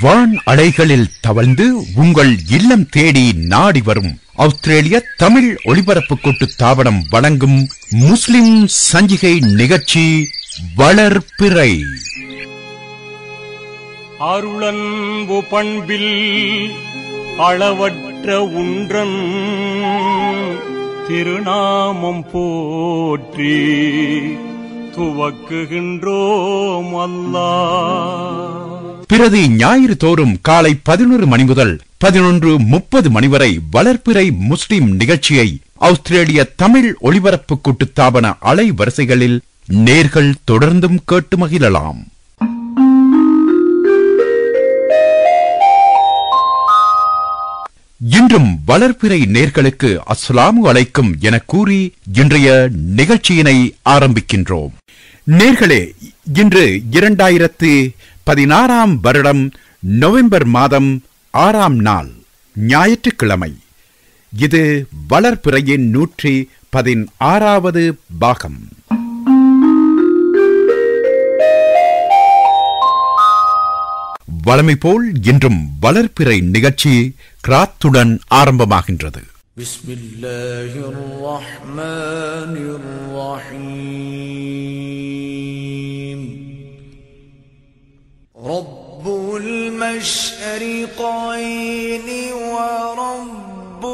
வான் அலைகளில் தவழ்ந்து உங்கள் இல்லம் தேடி நாடி வரும். ஆஸ்திரேலிய தமிழ் ஒளிபரப்பு கூட்டு தாபனம் வழங்கும் முஸ்லிம் சஞ்சிகை நிகழ்ச்சி வளர்பிறை அருளன்பு பண்பில் அளவற்ற உன்றன் திருநாமம் போற்றி துவக்குகின்றோம் அல்லாஹ் பிரதி ஞாயிறு தோறும் காலை பதினொரு மணி முதல் பதினொன்று முப்பது மணி வரை வளர்ப்பிறை முஸ்லிம் நிகழ்ச்சியை ஆஸ்திரேலிய தமிழ் ஒளிபரப்பு கூட்டு தாபன அலை வரிசைகளில் நேர்கள் தொடர்ந்தும் கேட்டு மகிழலாம். இன்றும் வளர்ப்பிறை நேர்களுக்கு அஸ்லாமு அலைக்கும் என கூறி இன்றைய நிகழ்ச்சியினை ஆரம்பிக்கின்றோம். நேர்களே இன்று இரண்டாயிரத்து பதினாறாம் வருடம் நவம்பர் மாதம் ஆறாம் நாள் ஞாயிற்றுக்கிழமை இது வளர்ப்பிறையின் நூற்றி பதினாறாவது பாகம் வழமை போல் இன்றும் வளர்ப்பிறை நிகழ்ச்சி கிராத்துடன் ஆரம்பமாகின்றது بسم الله الرحمن الرحيم رب المشرقين ورب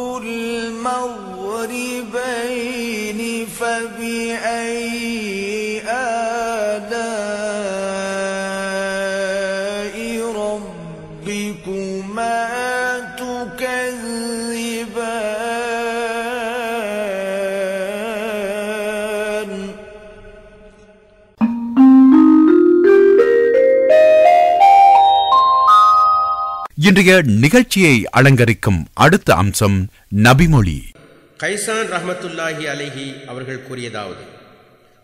المغربين فبأي இன்றைய நிகழ்ச்சியை அலங்கரிக்கும் அடுத்த அம்சம் நபிமொழி. கைசான் ரஹமத்துல்லாஹி அலஹி அவர்கள் கூறியதாவது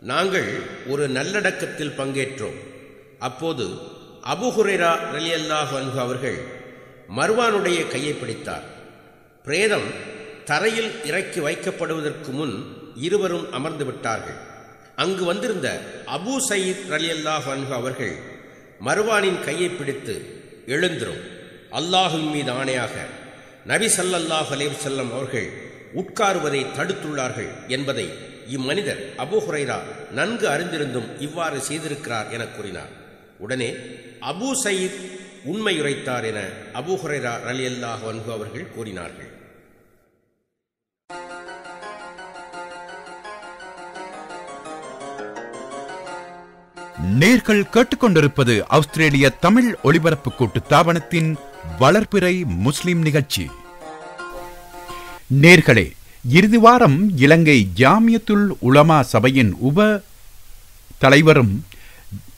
நாங்கள் ஒரு நல்லடக்கத்தில் பங்கேற்றோம். அப்போது அபு ரலி அல்லாஹ் அன்ஹு அவர்கள் மர்வானுடைய கையை பிடித்தார். பிரேதம் தரையில் இறக்கி வைக்கப்படுவதற்கு முன் இருவரும் அமர்ந்து விட்டார்கள். அங்கு வந்திருந்த அபு சயீத் ரலியல்லாஹு அன்ஹு அவர்கள் மர்வானின் கையை பிடித்து எழுந்திரும். அல்லாஹின் மீது ஆணையாக நபி சல்லல்லாஹ் அலைஹி அவர்கள் உட்காருவதை தடுத்துள்ளார்கள் என்பதை இம்மனிதர் அபு ஹுரைரா நன்கு அறிந்திருந்தும் இவ்வாறு செய்திருக்கிறார் என கூறினார். உடனே அபு சயீத் உண்மையுரைத்தார் என அபூ ஹுரைரா ரலியல்லாஹு வன்கு அவர்கள் கூறினார்கள். நேர்கள் கேட்டுக்கொண்டிருப்பது ஆஸ்திரேலிய தமிழ் ஒளிபரப்பு கூட்டு தாபனத்தின் வளர்ப்பிறை முஸ்லிம் நிகழ்ச்சி. நேர்களே இறுதி வாரம் இலங்கை ஜாமியத்துல் உலமா சபையின் உப தலைவரும்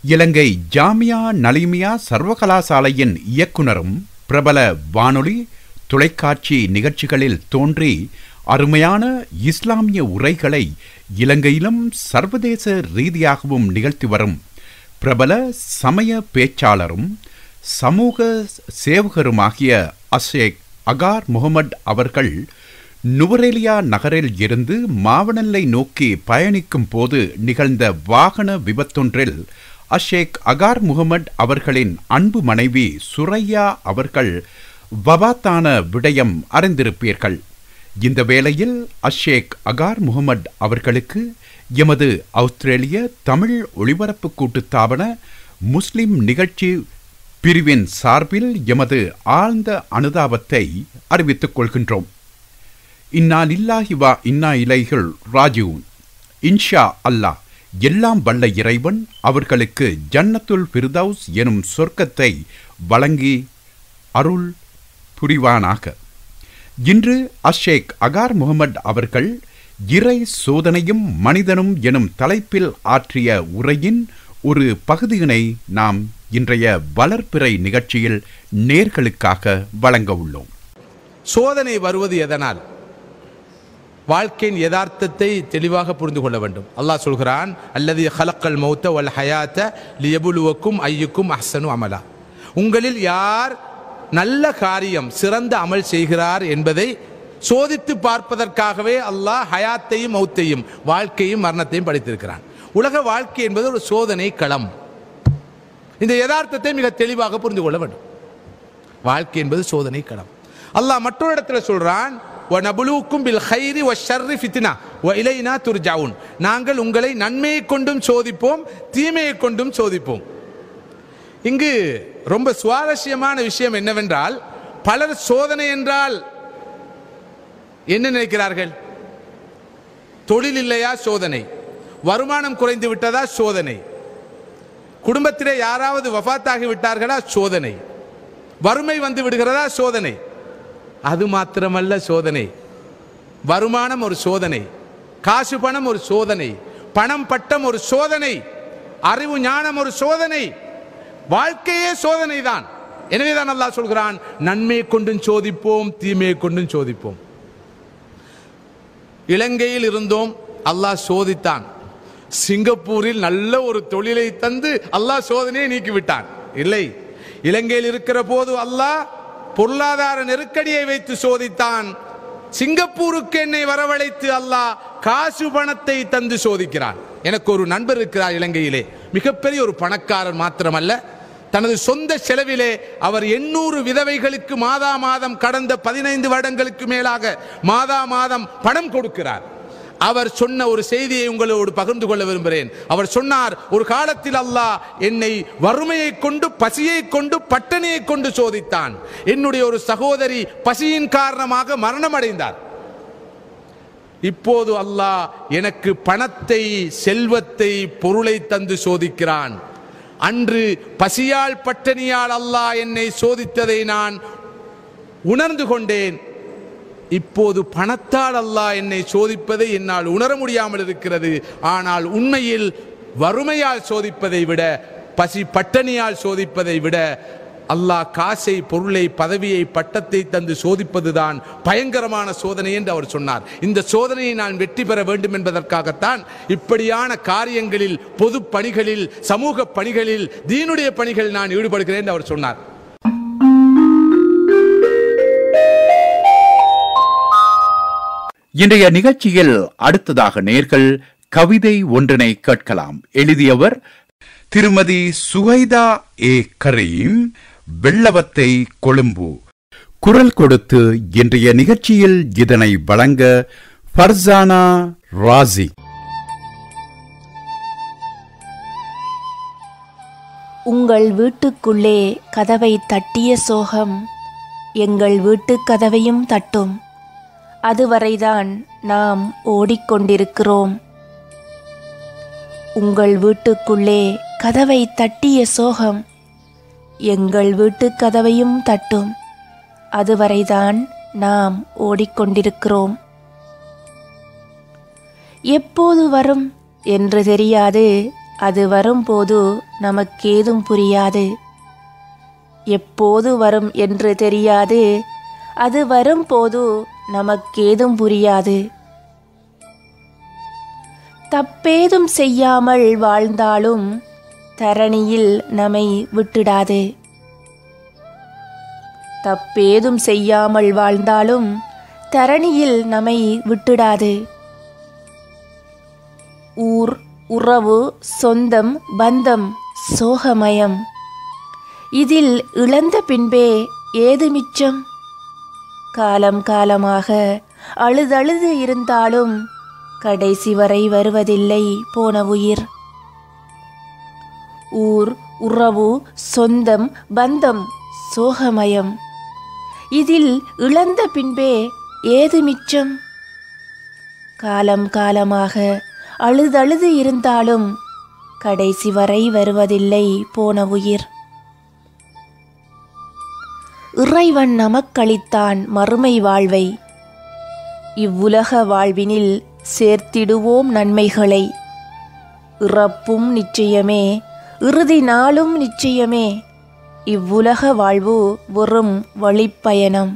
இலங்கை ஜாமியா நலிமியா சர்வகலாசாலையின் இயக்குனரும் பிரபல வானொலி தொலைக்காட்சி நிகழ்ச்சிகளில் தோன்றி அருமையான இஸ்லாமிய உரைகளை இலங்கையிலும் சர்வதேச ரீதியாகவும் நிகழ்த்தி வரும் பிரபல சமய பேச்சாளரும் சமூக சேவகருமாகிய அஷேக் அகார் முகமட் அவர்கள் நுவரேலியா நகரில் இருந்து மாவனல்லை நோக்கி பயணிக்கும் போது நிகழ்ந்த வாகன விபத்தொன்றில் அஷேக் அகார் முகமட் அவர்களின் அன்பு மனைவி சுரையா அவர்கள் வபாத்தான விடயம் அறிந்திருப்பீர்கள். இந்த வேளையில் அஷேக் அகார் முகமட் அவர்களுக்கு எமது ஆஸ்திரேலிய தமிழ் ஒளிபரப்பு கூட்டுத்தாபன முஸ்லிம் நிகழ்ச்சி பிரிவின் சார்பில் எமது ஆழ்ந்த அனுதாபத்தை அறிவித்துக் கொள்கின்றோம். இன்னா இல்லாஹி வா இன்னா இலைகள் ராஜீவ் இன்ஷா அல்லாஹ் எல்லாம் வல்ல இறைவன் அவர்களுக்கு ஜன்னத்துல் பிர்தவுஸ் எனும் சொர்க்கத்தை வழங்கி அருள் புரிவானாக. இன்று அஷேக் அகார் முகமது அவர்கள் இறை சோதனையும் மனிதனும் எனும் தலைப்பில் ஆற்றிய உரையின் ஒரு பகுதியினை நாம் இன்றைய வளர்ப்பிறை நிகழ்ச்சியில் நேர்களுக்காக வழங்க உள்ளோம். சோதனை வருவது எதனால்? வாழ்க்கையின் யதார்த்தத்தை தெளிவாக புரிந்து கொள்ள வேண்டும். அல்லாஹ் சொல்கிறான் அல்லது ஹலக்கல் மௌத்த வல் ஹயாத்த லியபுலுவக்கும் ஐயுக்கும் அஹ்சனு அமலா. உங்களில் யார் நல்ல காரியம் சிறந்த அமல் செய்கிறார் என்பதை சோதித்து பார்ப்பதற்காகவே அல்லாஹ் ஹயாத்தையும் மௌத்தையும் வாழ்க்கையும் மரணத்தையும் படித்திருக்கிறான். உலக வாழ்க்கை என்பது ஒரு சோதனை களம். இந்த யதார்த்தத்தை மிக தெளிவாக புரிந்து கொள்ள வேண்டும். வாழ்க்கை என்பது சோதனை களம். அல்லாஹ் மற்றொரு இடத்துல சொல்றான் நபுலூக்கும் பில் ஹைரி ஒ ஷர்ரி ஃபித்னா ஒ இலைனா துர்ஜாவுன். நாங்கள் உங்களை நன்மையை கொண்டும் சோதிப்போம் தீமையை கொண்டும் சோதிப்போம். இங்கு ரொம்ப சுவாரஸ்யமான விஷயம் என்னவென்றால் பலர் சோதனை என்றால் என்ன நினைக்கிறார்கள்? தொழில் இல்லையா சோதனை? வருமானம் குறைந்து விட்டதா சோதனை? குடும்பத்திலே யாராவது வஃபாத்தாகி விட்டார்களா? சோதனை. வறுமை வந்து விடுகிறதா? சோதனை. அது மாத்திரமல்ல சோதனை. வருமானம் ஒரு சோதனை. காசு பணம் ஒரு சோதனை. பணம் பட்டம் ஒரு சோதனை. அறிவு ஞானம் ஒரு சோதனை. வாழ்க்கையே சோதனை தான். எனவேதான் அல்லாஹ் சொல்கிறான் நன்மை கொண்டும் சோதிப்போம் தீமையை கொண்டும் சோதிப்போம். இலங்கையில் இருந்தோம் அல்லாஹ் சோதித்தான். சிங்கப்பூரில் நல்ல ஒரு தொழிலை தந்து அல்லாஹ் சோதனையை நீக்கிவிட்டான். இல்லை. இலங்கையில் இருக்கிற போது அல்லாஹ் பொருளாதார நெருக்கடியை வைத்து சோதித்தான். சிங்கப்பூருக்கு என்னை வரவழைத்து அல்லாஹ் காசு பணத்தை தந்து சோதிக்கிறான். எனக்கு ஒரு நண்பர் இருக்கிறார் இலங்கையிலே. மிகப்பெரிய ஒரு பணக்காரர் மாத்திரமல்ல. தனது சொந்த செலவிலே அவர் எண்ணூறு விதவைகளுக்கு மாதா மாதம் கடந்த பதினைந்து வருடங்களுக்கு மேலாக மாதா மாதம் பணம் கொடுக்கிறார். அவர் சொன்ன ஒரு செய்தியை உங்களோடு பகிர்ந்து கொள்ள விரும்புகிறேன். அவர் சொன்னார் ஒரு காலத்தில் அல்லாஹ் என்னை வறுமையை கொண்டு பசியை கொண்டு பட்டணியை கொண்டு சோதித்தான். என்னுடைய ஒரு சகோதரி பசியின் காரணமாக மரணம் அடைந்தார். இப்போது அல்லாஹ் எனக்கு பணத்தை செல்வத்தை பொருளை தந்து சோதிக்கிறான். அன்று பசியால் பட்டணியால் அல்லாஹ் என்னை சோதித்ததை நான் உணர்ந்து கொண்டேன். இப்போது பணத்தால் அல்லாஹ் என்னை சோதிப்பதை என்னால் உணர முடியாமல் இருக்கிறது. ஆனால் உண்மையில் வறுமையால் சோதிப்பதை விட பசி பட்டணியால் சோதிப்பதை விட அல்லாஹ் காசை பொருளை பதவியை பட்டத்தை தந்து சோதிப்பதுதான் பயங்கரமான சோதனை என்று அவர் சொன்னார். இந்த சோதனையை நான் வெற்றி பெற வேண்டும் என்பதற்காகத்தான் இப்படியான காரியங்களில் பொது பணிகளில் சமூக பணிகளில் தீனுடைய பணிகளில் நான் ஈடுபடுகிறேன் என்று அவர் சொன்னார். இன்றைய நிகழ்ச்சியில் அடுத்ததாக நேர்கள் கவிதை ஒன்றினை கேட்கலாம். எழுதியவர் திருமதி சுகைதா ஏ. கரீம் வெள்ளவத்தை கொழும்பு. குரல் கொடுத்து இன்றைய நிகழ்ச்சியில் இதனை வழங்க ஃபர்சானா ராசி உங்கள் வீட்டுக்குள்ளே கதவை தட்டிய சோகம் எங்கள் வீட்டுக் கதவையும் தட்டும். அதுவரைதான் நாம் ஓடிக்கொண்டிருக்கிறோம். உங்கள் வீட்டுக்குள்ளே கதவை தட்டிய சோகம் எங்கள் வீட்டுக் கதவையும் தட்டும். அதுவரைதான் நாம் ஓடிக்கொண்டிருக்கிறோம். எப்போது வரும் என்று தெரியாது அது வரும்போது நமக்கேதும் புரியாது. எப்போது வரும் என்று தெரியாது அது வரும்போது நமக்கேதும் புரியாது. தப்பேதும் செய்யாமல் வாழ்ந்தாலும் தரணியில் நம்மை விட்டுடாது. தப்பேதும் செய்யாமல் வாழ்ந்தாலும் தரணியில் நம்மை விட்டுடாது. ஊர் உறவு சொந்தம் பந்தம் சோகமயம். இதில் இழந்த பின்பே ஏது மிச்சம்? காலம் காலமாக அழுதழுது இருந்தாலும் கடைசி வரை வருவதில்லை போன உயிர். ஊர் உறவு சொந்தம் பந்தம் சோகமயம். இதில் இழந்த பின்பே ஏது மிச்சம்? காலம் காலமாக அழுதழுது இருந்தாலும் கடைசி வரை வருவதில்லை போன உயிர். இறைவன் நமக்களித்தான் மறுமை வாழ்வை. இவ்வுலக வாழ்வினில் சேர்த்திடுவோம் நன்மைகளை. இறப்பும் நிச்சயமே இறுதி நாளும் நிச்சயமே. இவ்வுலக வாழ்வு வெறும் வழிப்பயணம்.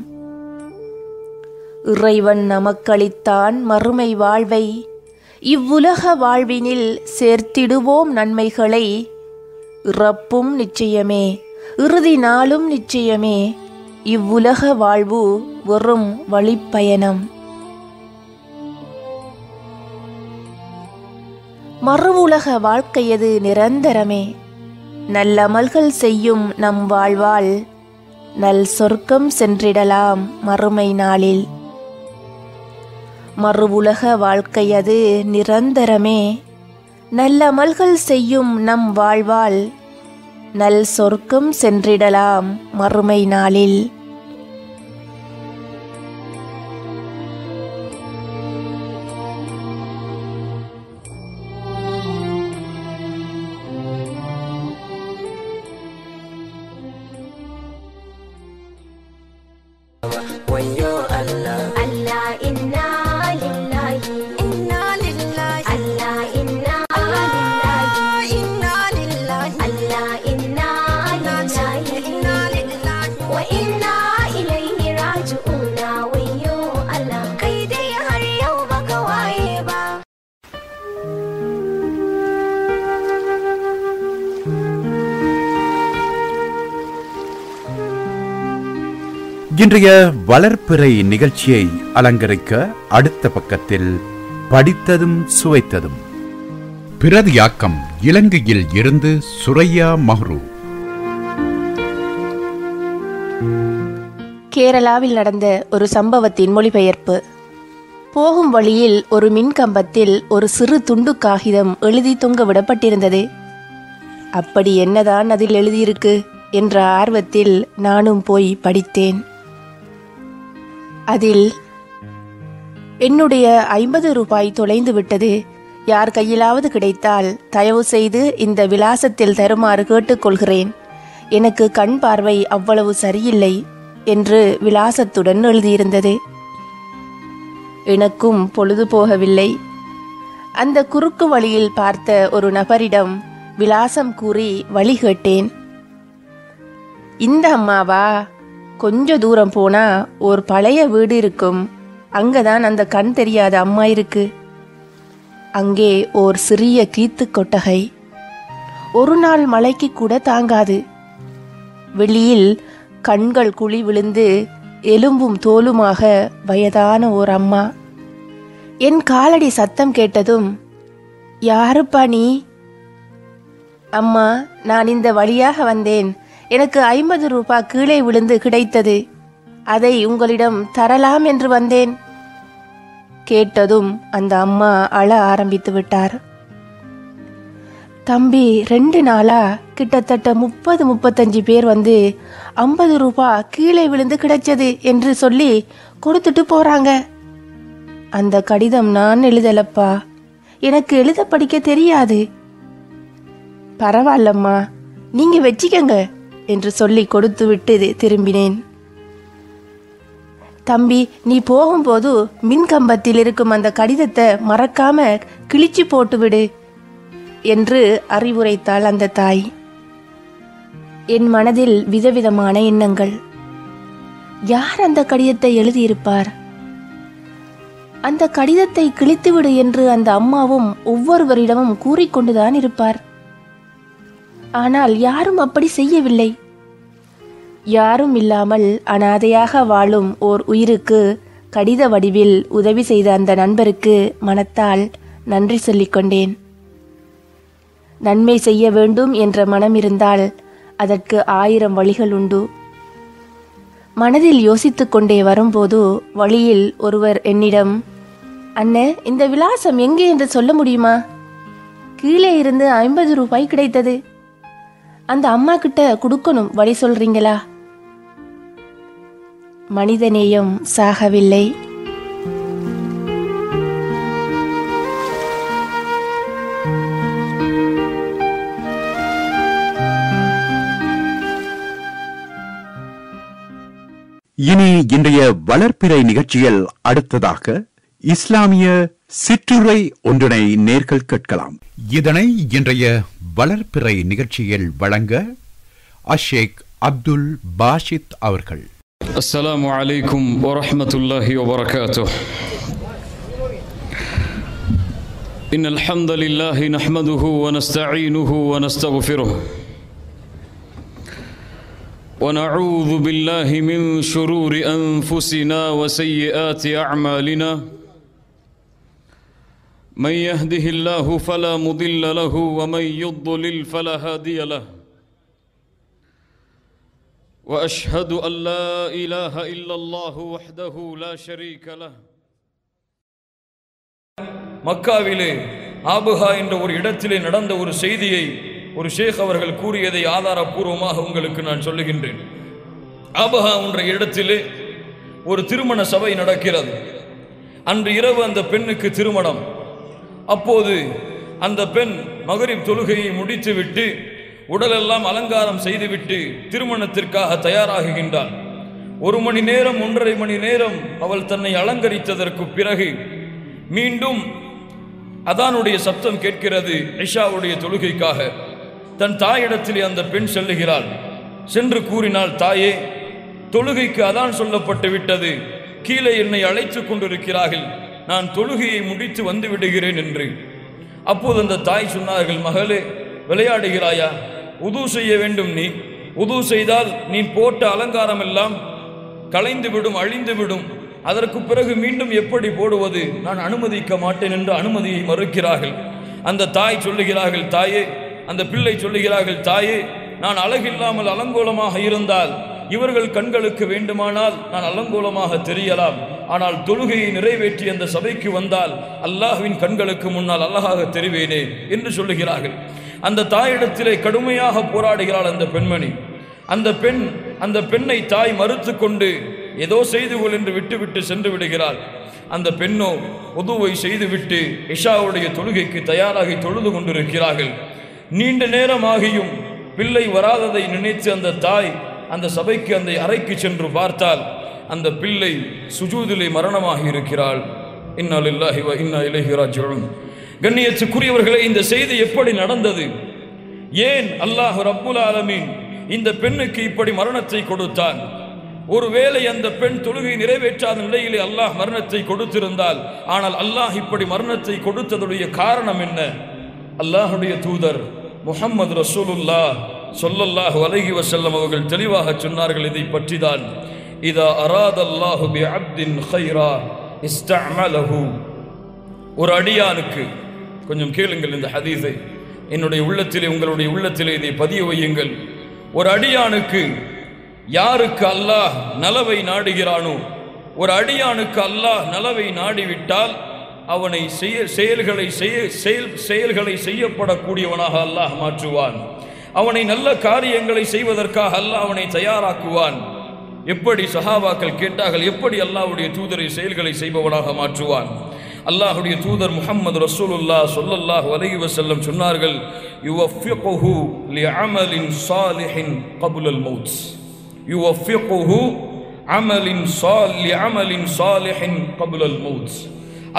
இறைவன் நமக்களித்தான் மறுமை வாழ்வை. இவ்வுலக வாழ்வினில் சேர்த்திடுவோம் நன்மைகளை. இறப்பும் நிச்சயமே இறுதி நாளும் நிச்சயமே. இவ்வுலக வாழ்வு வெறும் வழிப்பயணம். மறுவுலக வாழ்க்கையது நிரந்தரமே. நல்லமல்கள் செய்யும் நம் வாழ்வால் நல் சொர்க்கம் சென்றிடலாம் மறுமை நாளில். மறுவுலக வாழ்க்கை அது நிரந்தரமே. நல்லமல்கள் செய்யும் நம் வாழ்வால் நல் சொர்க்கம் சென்றிடலாம் மறுமை நாளில். இன்றைய வளர்ப்பிறை நிகழ்ச்சியை அலங்கரிக்க அடுத்த பக்கத்தில் படித்ததும் சுவைத்ததும். பிரதியாக்கம் இலங்கையில் இருந்து சுரையா மஹ்ரு. கேரளாவில் நடந்த ஒரு சம்பவத்தின் மொழிபெயர்ப்பு. போகும் வழியில் ஒரு மின்கம்பத்தில் ஒரு சிறு துண்டு காகிதம் எழுதி தொங்க விடப்பட்டிருந்தது. அப்படி என்னதான் அதில் எழுதியிருக்கு என்ற ஆர்வத்தில் நானும் போய் படித்தேன். அதில் என்னுடைய ஐம்பது ரூபாய் தொலைந்து விட்டது. யார் கையிலாவது கிடைத்தால் தயவு செய்து இந்த விலாசத்தில் தருமாறு கேட்டுக்கொள்கிறேன். எனக்கு கண் பார்வை அவ்வளவு சரியில்லை என்று விலாசத்துடன் எழுதியிருந்தது. எனக்கும் பொழுது போகவில்லை. அந்த குறுக்கு வழியில் பார்த்த ஒரு நபரிடம் விலாசம் கூறி வழி கேட்டேன். இந்த அம்மாவா? கொஞ்ச தூரம் போனா ஒரு பழைய வீடு இருக்கும். அங்கதான் அந்த கண் தெரியாத அம்மா இருக்கு. அங்கே ஓர் சிறிய கீத்து கொட்டகை. ஒரு நாள் மழைக்கு கூட தாங்காது. வெளியில் கண்கள் குழி விழுந்து எலும்பும் தோலுமாக வயதான ஓர் அம்மா. என் காலடி சத்தம் கேட்டதும் யாருப்பா நீ? அம்மா நான் இந்த வழியாக வந்தேன். எனக்கு ஐம்பது ரூபாய் கீழே விழுந்து கிடைத்தது. அதை உங்களிடம் தரலாம் என்று வந்தேன். கேட்டதும் அந்த அம்மா அழ ஆரம்பித்து விட்டார். தம்பி ரெண்டு நாளா கிட்டத்தட்ட முப்பது முப்பத்தஞ்சு பேர் வந்து ஐம்பது ரூபாய் கீழே விழுந்து கிடைச்சது என்று சொல்லி கொடுத்துட்டு போறாங்க. அந்த கடிதம் நான் எழுதலப்பா. எனக்கு எழுத படிக்க தெரியாது. பரவாயில்லம்மா. நீங்க வச்சுக்கங்க. என்று சொல்லி கொடுத்துவிட்டு திரும்பினேன். தம்பி நீ போகும்போது மின்கம்பத்தில் இருக்கும் அந்த கடிதத்தை மறக்காம கிழிச்சு போட்டுவிடு என்று அறிவுரைத்தாள் அந்த தாய். என் மனதில் விதவிதமான எண்ணங்கள். யார் அந்த கடிதத்தை எழுதியிருப்பார்? அந்த கடிதத்தை கிழித்துவிடு என்று அந்த அம்மாவும் ஒவ்வொருவரிடமும் கூறிக்கொண்டுதான் இருப்பார். ஆனால் யாரும் அப்படி செய்யவில்லை. யாரும் இல்லாமல் அனாதையாக வாழும் ஓர் உயிருக்கு கடித வடிவில் உதவி செய்த அந்த நண்பருக்கு மனத்தால் நன்றி சொல்லிக் கொண்டேன். நன்மை செய்ய வேண்டும் என்ற மனம் இருந்தால் அதற்கு ஆயிரம் வழிகள் உண்டு. மனதில் யோசித்து கொண்டே வரும்போது வழியில் ஒருவர் என்னிடம் அண்ணே இந்த விலாசம் எங்கே? என்று சொல்ல முடியுமா? கீழே இருந்து ஐம்பது ரூபாய் கிடைத்தது. அந்த அம்மா கிட்ட கொடுக்கணும் வழி சொல்றீங்களா? மனிதநேயம் சாகவில்லை. இனி இன்றைய வளர்ப்பிறை நிகழ்ச்சியில் அடுத்ததாக இஸ்லாமிய சிற்றுரை ஒன்றினை நேர்கள் கேட்கலாம். இதனை இன்றைய வளர்ப்பிறை நிகழ்ச்சியில் வழங்க அஷேக் அப்துல் பாஷித் அவர்கள் السلام عليكم ورحمة الله وبركاته إن الحمد لله نحمده ونستعينه ونستغفره ونعوذ بالله من شرور أنفسنا وسيئات أعمالنا من يهده الله فلا مضل له ومن يضلل فلا هادي له واشهد ان لا اله الا الله وحده لا شريك له மக்காவிலே ஆபுகா என்ற ஒரு இடத்திலே நடந்த ஒரு செய்தியை ஒரு ஷேக் அவர்கள் கூறியதை ஆதாரபூர்வமாக உங்களுக்கு நான் சொல்லுகின்றேன் ஆபுகா என்ற இடத்திலே ஒரு திருமண சபை நடக்கிறது அன்று இரவு அந்த பெண்ணுக்கு திருமணம் அப்போது அந்த பெண் மகரிப் தொழுகையை முடித்துவிட்டு உடலெல்லாம் அலங்காரம் செய்துவிட்டு திருமணத்திற்காக தயாராகுகின்றாள். ஒரு மணி நேரம் ஒன்றரை மணி நேரம் அவள் தன்னை அலங்கரித்ததற்கு பிறகு மீண்டும் அதானுடைய சப்தம் கேட்கிறது ஐஷாவுடைய தொழுகைக்காக. தன் தாயிடத்திலே அந்த பெண் செல்லுகிறாள். சென்று கூறினாள் தாயே தொழுகைக்கு அதான் சொல்லப்பட்டு விட்டது. கீழே என்னை அழைத்துக் கொண்டிருக்கிறார்கள். நான் தொழுகையை முடித்து வந்து விடுகிறேன் என்று. அப்போது அந்த தாய் சொன்னார்கள் மகளே விளையாடுகிறாயா? உது செய்ய வேண்டும் நீ. உது செய்தால் நீ போட்ட அலங்காரம் எல்லாம் கலைந்து விடும் அழிந்து விடும். அதற்கு பிறகு மீண்டும் எப்படி போடுவது? நான் அனுமதிக்க மாட்டேன் என்று அனுமதியை மறுக்கிறார்கள். அந்த தாய் சொல்லுகிறார்கள் தாயே அந்த பிள்ளை சொல்லுகிறார்கள் தாயே நான் அழகில்லாமல் அலங்கோலமாக இருந்தால் இவர்கள் கண்களுக்கு வேண்டுமானால் நான் அலங்கோலமாக தெரியலாம். ஆனால் தொழுகையை நிறைவேற்றி அந்த சபைக்கு வந்தால் அல்லாஹ்வின் கண்களுக்கு முன்னால் அல்லாஹாக தெரிவேனே என்று சொல்லுகிறார்கள். அந்த தாயிடத்திலே கடுமையாக போராடுகிறாள் அந்த பெண்மணி. அந்த பெண் அந்த பெண்ணை தாய் மறுத்து கொண்டு ஏதோ செய்து கொள் என்று விட்டுவிட்டு சென்று விடுகிறாள். அந்த பெண்ணோ உதுவை செய்துவிட்டு இஷாவுடைய தொழுகைக்கு தயாராகி தொழுது கொண்டிருக்கிறார்கள். நீண்ட நேரமாகியும் பிள்ளை வராததை நினைத்து அந்த தாய் அந்த சபைக்கு அந்த அறைக்கு சென்று பார்த்தால் அந்த பிள்ளை சுஜூதிலே மரணமாகி இருக்கிறாள். இன்னால் இல்லாஹி வ இன்னா இலைஹி கண்ணியத்துக்குரியவர்களே இந்த செய்தி எப்படி நடந்தது? ஏன் அல்லாஹ் ரப்புல் ஆலமீன் இந்த பெண்ணுக்கு இப்படி மரணத்தை கொடுத்தான்? ஒருவேளை அந்த பெண் தொழுகை நிறைவேற்றாத நிலையிலே அல்லாஹ் மரணத்தை கொடுத்திருந்தால் ஆனால் அல்லாஹ் இப்படி மரணத்தை கொடுத்ததுடைய காரணம் என்ன? அல்லாஹுடைய தூதர் முஹம்மது ரசூலுல்லா சொல்லல்லாஹு வலகி வசல்லம் அவர்கள் தெளிவாக சொன்னார்கள் இதை பற்றிதான். இதா அராதல்லாஹு பி அப்தின் ஹைரா இஸ்தஅமலஹு. ஒரு அடியானுக்கு கொஞ்சம் கேளுங்கள் இந்த ஹதீஸை. என்னுடைய உள்ளத்திலே உங்களுடைய உள்ளத்திலே இதை பதிய வையுங்கள். ஒரு அடியானுக்கு யாருக்கு அல்லாஹ் நலவை நாடுகிறானோ ஒரு அடியானுக்கு அல்லாஹ் நலவை நாடிவிட்டால் அவனை செய்ய செயல்களை செய்ய செயல் செயல்களை செய்யப்படக்கூடியவனாக அல்லாஹ் மாற்றுவான். அவனை நல்ல காரியங்களை செய்வதற்காக அல்லாஹ் அவனை தயாராக்குவான். எப்படி சஹாபாக்கள் கேட்டார்கள் எப்படி அல்லாஹுடைய தூதரை செயல்களை செய்பவனாக மாற்றுவான்? அல்லாஹுடைய தூதர் முஹம்மது ரசூலுல்லாஹ் சொல்லல்லாஹ் அலைஹி செல்லம் சொன்னார்கள் யுவஃபிகுஹு லிஅமலின் சாலிஹின் கபுலல் மௌத். யுவஃபிகுஹு அமலின் சால் லிஅமலின் சாலிஹின் கபுலல்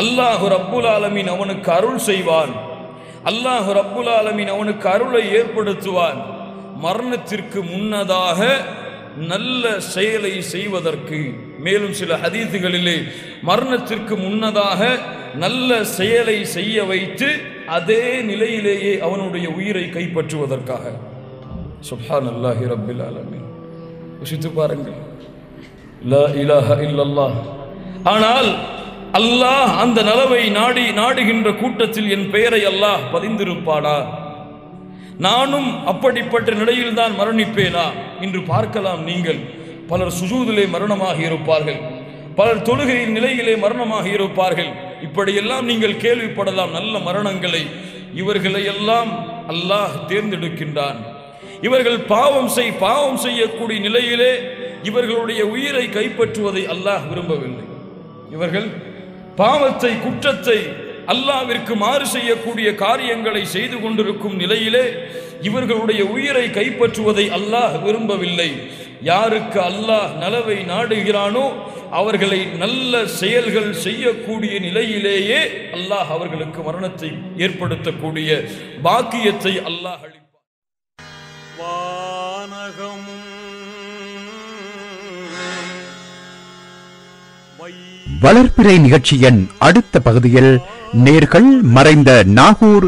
அல்லாஹ் ரப்புல் ஆலமீன் அவனுக்கு அருள் செய்வான். அல்லாஹ் ரப்புல் ஆலமின் அவனுக்கு அருளை ஏற்படுத்துவான். மரணத்திற்கு முன்னதாக நல்ல செயலை செய்வதற்கு. மேலும் சில ஹதீதுகளிலே மரணத்திற்கு முன்னதாக நல்ல செயலை செய்ய வைத்து அதே நிலையிலேயே அவனுடைய உயிரை கைப்பற்றுவதற்காக. சுஹான் அல்லாஹி ரப்பில் ஆலமீன். யோசித்து பாருங்கள். லா இலாஹ இல்லல்லாஹ். ஆனால் அல்லாஹ் அந்த நலவை நாடி நாடுகின்ற கூட்டத்தில் என் பெயரை அல்லாஹ் பதிந்திருப்பாடா நானும் அப்படிப்பட்ட நிலையில்தான் மரணிப்பேனா? என்று பார்க்கலாம் நீங்கள். பலர் சுஜூதிலே மரணமாக இருப்பார்கள். பலர் தொழுகையின் நிலையிலே மரணமாக இருப்பார்கள். இப்படியெல்லாம் நீங்கள் கேள்விப்படலாம். நல்ல மரணங்களை. இவர்களை எல்லாம் அல்லாஹ் தேர்ந்தெடுக்கின்றான். இவர்கள் பாவம் செய் பாவம் செய்யக்கூடிய நிலையிலே இவர்களுடைய உயிரை கைப்பற்றுவதை அல்லாஹ் விரும்பவில்லை. இவர்கள் பாவத்தை குற்றத்தை அல்லாவிற்கு மாறு செய்யக்கூடிய காரியங்களை செய்து கொண்டிருக்கும் நிலையிலே இவர்களுடைய உயிரை கைப்பற்றுவதை அல்லாஹ் விரும்பவில்லை. யாருக்கு அல்லாஹ் நலவை நாடுகிறானோ அவர்களை நல்ல செயல்கள் செய்யக்கூடிய நிலையிலேயே அல்லாஹ் அவர்களுக்கு மரணத்தை ஏற்படுத்தக்கூடிய பாக்கியத்தை அல்லாஹ் அளிப்பார். வானகம் வளர்ப்பிறை நிகழ்ச்சியின் அடுத்த பகுதியில் நேர்கள் மறைந்த நாகூர்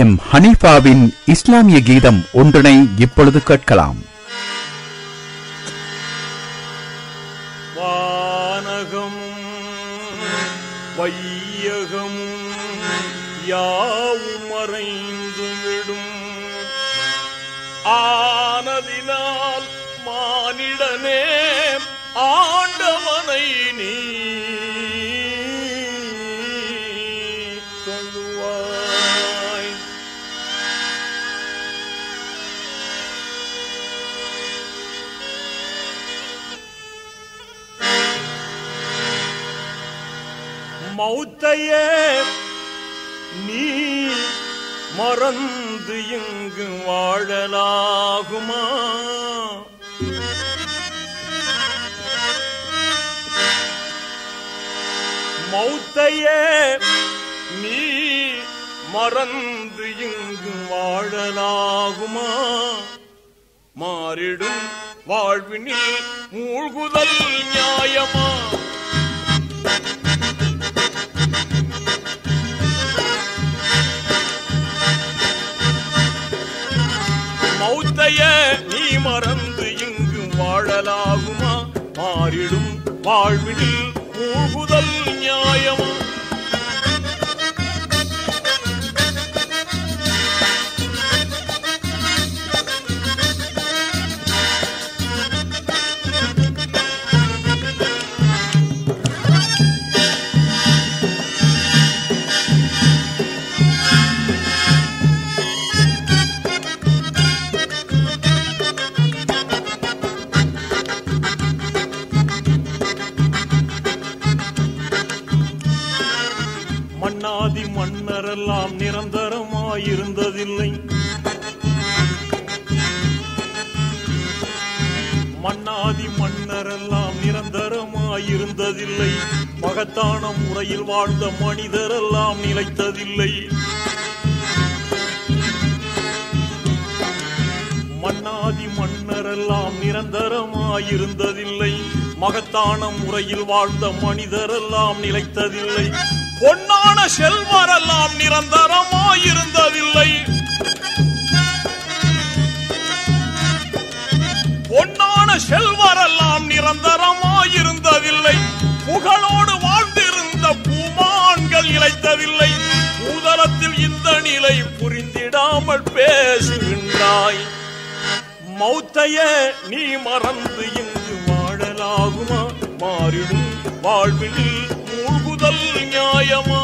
எம் ஹனீஃபாவின் இஸ்லாமிய கீதம் ஒன்றினை இப்பொழுது கேட்கலாம். மௌத்தையே நீ மறந்து இங்கு வாழலாகுமா? மௌத்தையே நீ மறந்து இங்கு வாழலாகுமா? மாறிடும் வாழ்வினில் மூழ்குதல் நியாயமா? மௌத்தைய நீ மறந்து இங்கு வாழலாகுமா? மாறிடும் வாழ்வினில் மூழ்குதல் நியாயமா? வாழ்ந்த மனிதரெல்லாம் நிலைத்ததில்லை. மன்னாதி மன்னரெல்லாம் நிரந்தரமாயிருந்ததில்லை. மகத்தான முறையில் வாழ்ந்த மனிதரெல்லாம் நிலைத்ததில்லை. பொன்னான செல்வரெல்லாம் நிரந்தரமாயிருந்ததில்லை. பொன்னான செல்வரெல்லாம் நிரந்தரமாயிருந்ததில்லை. புகழோடு பூமான்கள் இழைத்ததில்லை பூதலத்தில் இந்த நிலை புரிந்திடாமல் பேசுகின்றாய். மௌத்தைய நீ மறந்து இங்கு வாழலாகுமா? மாறிடும் வாழ்வில் மூழ்குதல் நியாயமா?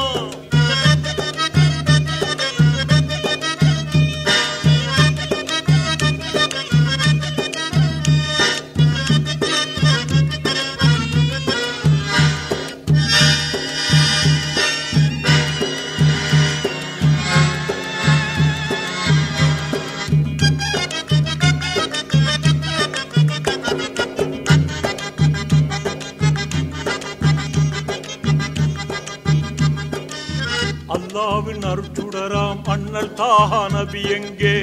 அருட்சுடராம் அண்ணல் தாஹா நபி எங்கே?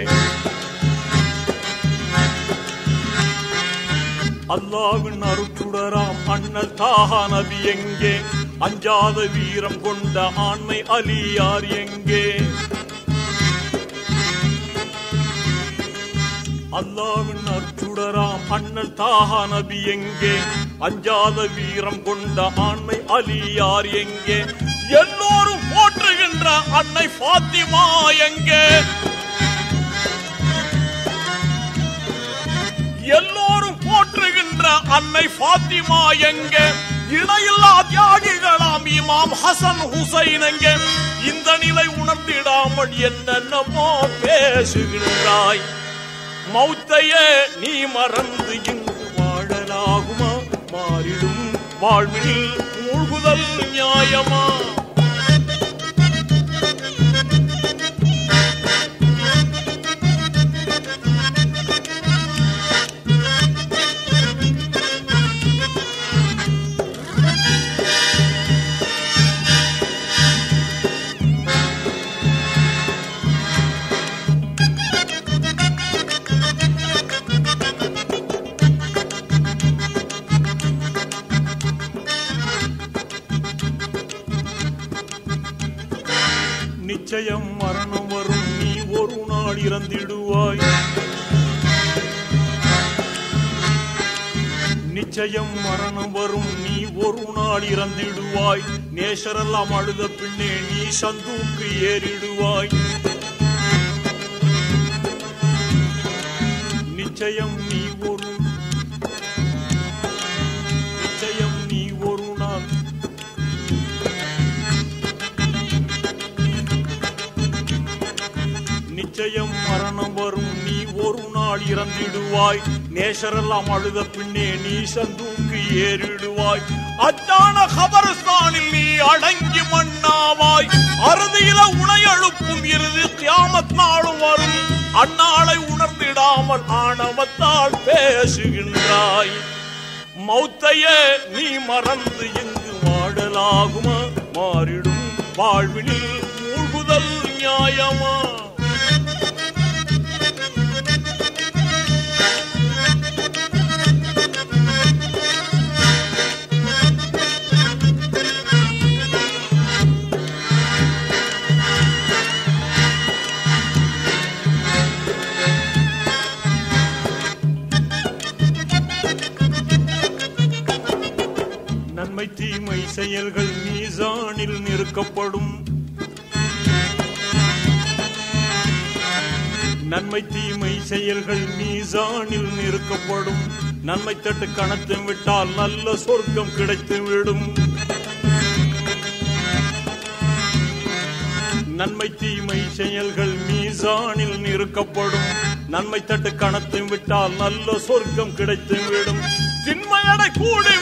அல்லாவின் அருட்சுடராம் அண்ணல் தாஹா நபி எங்கே? அஞ்சாத வீரம் கொண்ட ஆண்மை அலியார் எங்கே? அல்லாவின் அர்ச்சுடராம் அண்ணல் தாஹா நபி எங்கே? அஞ்சாத வீரம் கொண்ட ஆண்மை அலியார் எங்கே? எல்லோரும் போற்றுகின்ற அன்னை பாத்திமா எங்கே? எல்லோரும் போற்றுகின்ற அன்னை பாத்திமா எங்கே? இணையில்லா தியாகிகளாம் இமாம் ஹசன் ஹுசைன் எங்கே? இந்த நிலை உணர்ந்திடாமல் என்னென்னமோ பேசுகின்றாய். மௌத்தையே நீ மறந்து இங்கு வாழலாகுமா? மாறிடும் வாழ்வில் மூழ்குதல் நியாயமா? நிச்சயம் மரணம் வரும். நீ ஒரு நாள் இறந்திடுவாய். நிச்சயம் மரணம் வரும். நீ ஒரு நாள் இறந்திடுவாய். நேசரெல்லாம் அழுத பின்னே நீ சந்தூக்கு ஏறிடுவாய். நிச்சயம் மரணம் வரும். நீ ஒரு நாள் இறந்திடுவாய். நேசரெல்லாம் அழுத பின்னே நீ சந்தூக்கு ஏறிடுவாய். அச்சான கபரஸ்தானில் நீ அடங்கி மண்ணாவாய். அறுதியில உனை அழுப்பும் இறுதி தியாமத் நாளும் வரும். அந்நாளை உணர்ந்திடாமல் ஆணவத்தால் பேசுகின்றாய். மௌத்தையே நீ மறந்து எங்கு வாழலாகுமா மாறிடும் வாழ்வினில் மூழ்குதல் நியாயமா? நன்மை தீமை செயல்கள் மீசானில் நிறுக்கப்படும் நன்மை தீமை செயல்கள் மீசானில் நிறுக்கப்படும் நன்மை தட்டு கணத்து விட்டால் நல்ல சொர்க்கம் கிடைத்து விடும். நன்மை தீமை செயல்கள் மீசானில் நிறுக்கப்படும் நன்மை தட்டு கணத்து விட்டால் நல்ல சொர்க்கம் கிடைத்து விடும். திண்மையடை கூடி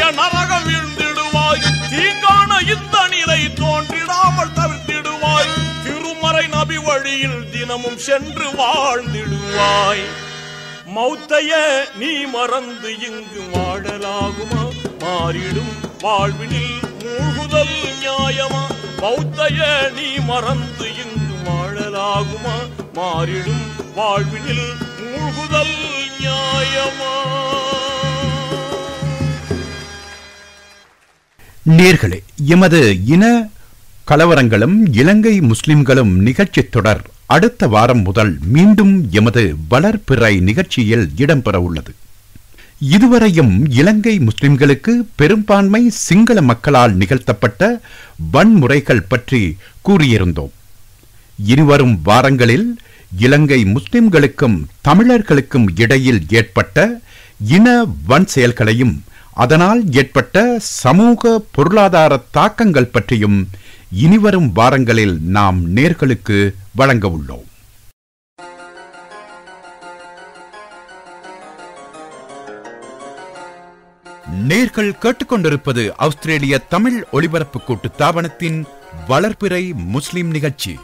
தீய நரகம் வீழ்ந்திடுவாய். தீங்கான இந்த நிலை தோன்றிடாமல் தவிர்த்திடுவாய். திருமறை நபி வழியில் தினமும் சென்று வாழ்ந்திடுவாய். மௌத்தைய நீ மறந்து இங்கு வாழலாகுமா? மாறிடும் வாழ்வினில் மூழ்குதல் நியாயமா? மௌத்தைய நீ மறந்து இங்கு வாழலாகுமா? மாறிடும் வாழ்வினில் மூழ்குதல் நியாயமா? நேர்களே எமது இன கலவரங்களும் இலங்கை முஸ்லிம்களும் நிகழ்ச்சி தொடர் அடுத்த வாரம் முதல் மீண்டும் எமது வளர்பிறை நிகழ்ச்சியில் இடம்பெற உள்ளது. இதுவரையும் இலங்கை முஸ்லிம்களுக்கு பெரும்பான்மை சிங்கள மக்களால் நிகழ்த்தப்பட்ட வன்முறைகள் பற்றி கூறியிருந்தோம். இனிவரும் வாரங்களில் இலங்கை முஸ்லிம்களுக்கும் தமிழர்களுக்கும் இடையில் ஏற்பட்ட இன வன் செயல்களையும் அதனால் ஏற்பட்ட சமூக பொருளாதார தாக்கங்கள் பற்றியும் இனிவரும் வாரங்களில் நாம் நேர்களுக்கு வழங்க உள்ளோம். நேர்கள் கேட்டுக்கொண்டிருப்பது ஆஸ்திரேலிய தமிழ் ஒலிபரப்பு கூட்டு தாபனத்தின் வளர்ப்பிறை முஸ்லிம் நிகழ்ச்சி.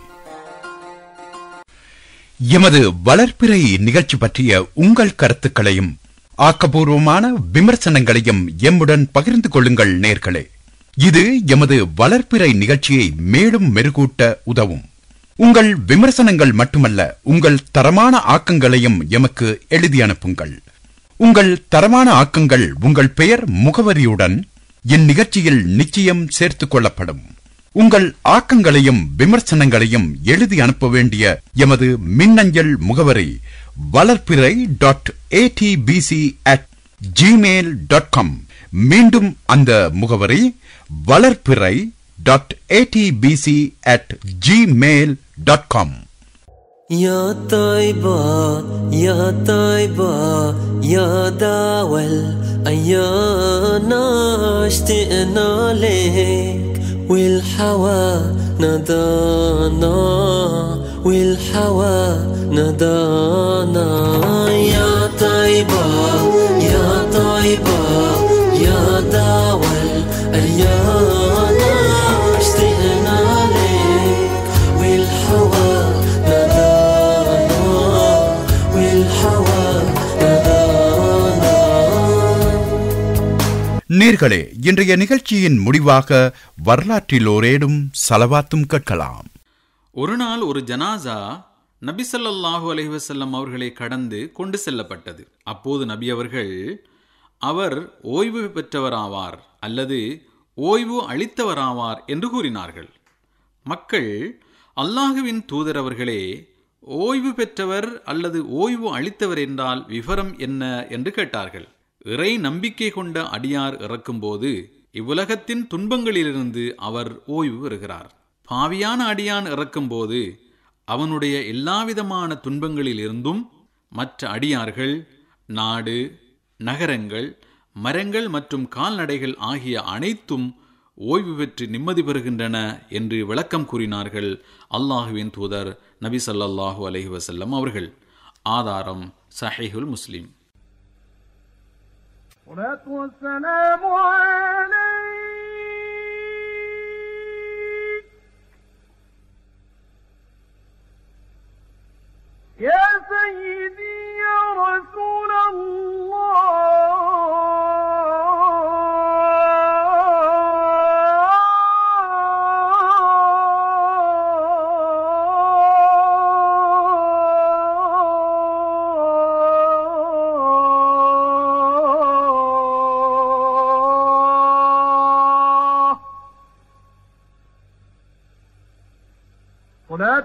எமது வளர்ப்பிறை நிகழ்ச்சி பற்றிய உங்கள் கருத்துக்களையும் ஆக்கபூர்வமான விமர்சனங்களையும் எம்முடன் பகிர்ந்து கொள்ளுங்கள் நேர்களே. இது எமது வளர்ப்பிறை நிகழ்ச்சியை மேலும் மெருகூட்ட உதவும். உங்கள் விமர்சனங்கள் மட்டுமல்ல உங்கள் தரமான ஆக்கங்களையும் எமக்கு எழுதி அனுப்புங்கள். உங்கள் தரமான ஆக்கங்கள் உங்கள் பெயர் முகவரியுடன் இந்நிகழ்ச்சியில் நிச்சயம் சேர்த்துக் கொள்ளப்படும். உங்கள் ஆக்கங்களையும் விமர்சனங்களையும் எழுதி அனுப்ப வேண்டிய எமது மின்னஞ்சல் முகவரி வளர்ப்பிறை dot ADBC at Gmail dot com மீண்டும் அந்த முகவரி வளர்ப்பிறை dot ADBC at Gmail dot com يا طيبة يا طيبة يا داوى الأيانا اشتقنا لك والحوا ندانا والحوا ندانا يا طيبة يا طيبة يا داوى الأيانا நேர்களே இன்றைய நிகழ்ச்சியின் முடிவாக வரலாற்றில் ஓரேடும் சலவாத்தும் கேட்கலாம். ஒரு நாள் ஒரு ஜனாசா நபி ஸல்லல்லாஹு அலைஹி அவர்களை கடந்து கொண்டு செல்லப்பட்டது. அப்போது நபி அவர்கள் அவர் ஓய்வு பெற்றவராவார் அல்லது ஓய்வு அளித்தவராவார் என்று கூறினார்கள். மக்கள் அல்லாஹுவின் தூதர் அவர்களே ஓய்வு பெற்றவர் அல்லது ஓய்வு அளித்தவர் என்றால் விவரம் என்ன? என்று கேட்டார்கள். இறை நம்பிக்கை கொண்ட அடியார் இறக்கும்போது இவ்வுலகத்தின் துன்பங்களிலிருந்து அவர் ஓய்வு பெறுகிறார். பாவியான அடியான் இறக்கும்போது அவனுடைய எல்லாவிதமான துன்பங்களிலிருந்தும் மற்ற அடியார்கள் நாடு நகரங்கள் மரங்கள் மற்றும் கால்நடைகள் ஆகிய அனைத்தும் ஓய்வு பெற்று நிம்மதி பெறுகின்றன என்று விளக்கம் கூறினார்கள் அல்லாஹுவின் தூதர் நபி சல்லாஹூ அலஹி வசல்லம் அவர்கள். ஆதாரம் சஹீஹுல் முஸ்லிம். الصلاة والسلام عليك. يا سيدي يا رسول الله.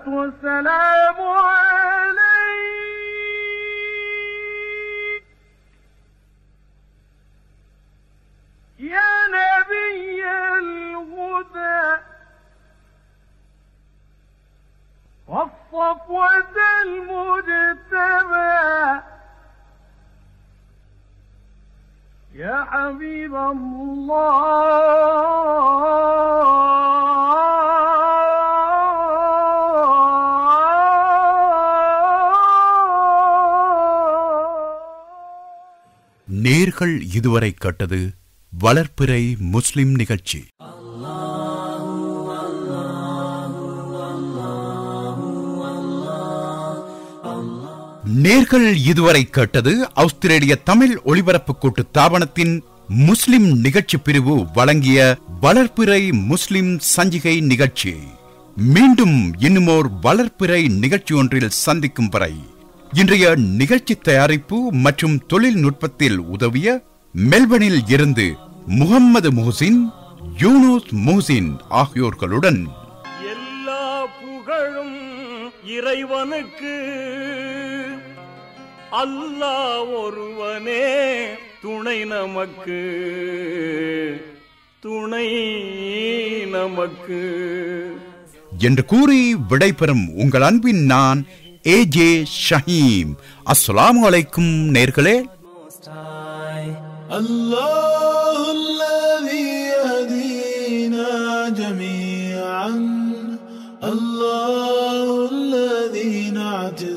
والسلام இதுவரை கேட்டது வளர்ப்பிறை முஸ்லிம் நிகழ்ச்சி. நேர்கள் இதுவரை கேட்டது ஆஸ்திரேலிய தமிழ் ஒளிபரப்பு கூட்டு தாபனத்தின் முஸ்லிம் நிகழ்ச்சி பிரிவு வழங்கிய வளர்ப்பிறை முஸ்லிம் சஞ்சிகை நிகழ்ச்சி. மீண்டும் இன்னுமோர் வளர்ப்பிறை நிகழ்ச்சி ஒன்றில் சந்திக்கும் வரை இன்றைய நிகழ்ச்சி தயாரிப்பு மற்றும் தொழில்நுட்பத்தில் உதவிய மெல்பர்னில் இருந்து முகம்மது முஹசின் யூனுஸ் முஹசின் ஆகியோர்களுடன். எல்லா புகழும் இறைவனுக்கு. அல்லாஹ் ஒருவனே துணை நமக்கு. துணை நமக்கு. என்று கூறி விடைபெறும் உங்கள் அன்பின் நான் ஏ ஜே ஷஹீம். அஸ்ஸலாமு அலைக்கும் நேர்களே. الله الذي يهدينا جميعا. الله الذي نعتز